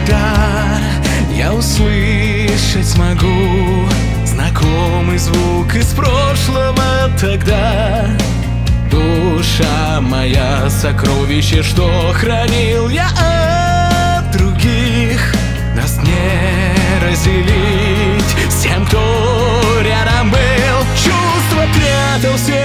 Когда я услышать смогу Знакомый звук из прошлого тогда Душа моя сокровище, что хранил я от других Нас не разделить. С тем, кто рядом был Чувство прятался